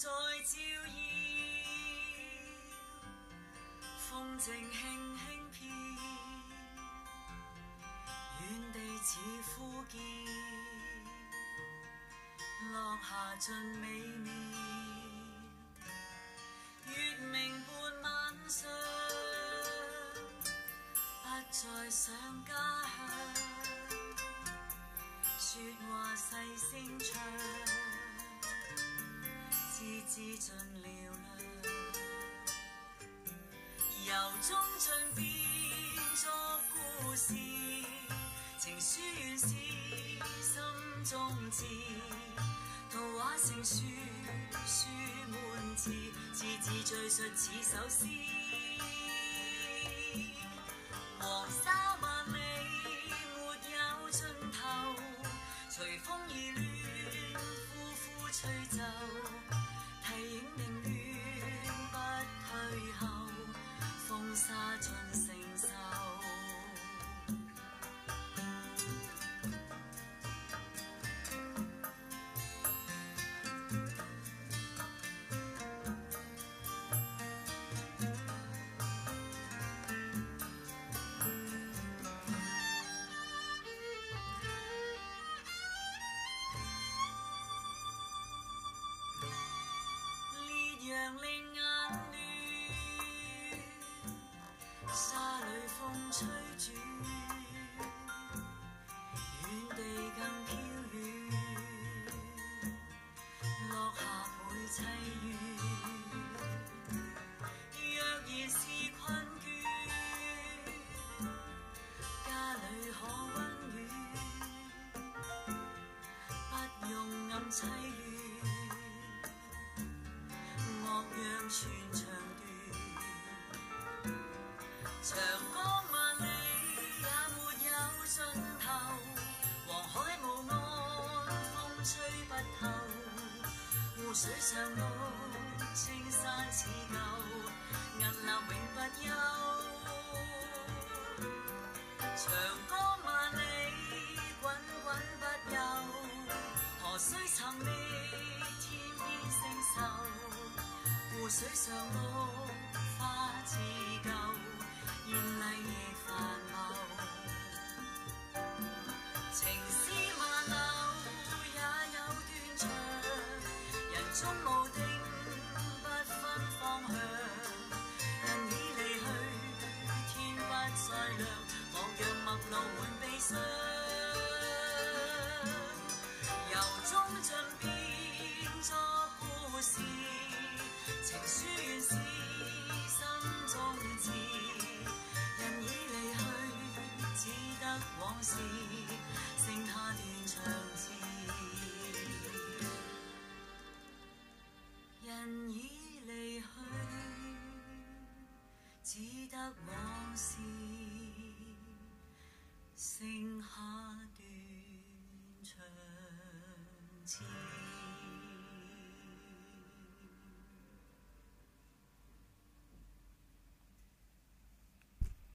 在照耀，风静轻轻飘，远地似呼叫，落下尽美妙，月明伴晚上，不再想家乡。说话细声唱，字尽嘹亮。由衷尽变作故事，情书原是心中字，图画成书，书满字，字字叙述似首诗。沙尽承受。烈阳令眼，沙里风吹转，远地更飘远，落下倍凄怨。若然是困倦，家里可温暖，不用暗凄怨。莫让全场透，湖水上路，青山似旧，屹立永不休。长江万里，滚滚不休，河水沉溺天边星宿。湖水上绿，花似旧， 人終無定，不分方向。人已離去，天不再亮，莫讓陌路满悲傷。由衷尽变作故事。情书原是心中字，人已离去，只得往事，剩下段长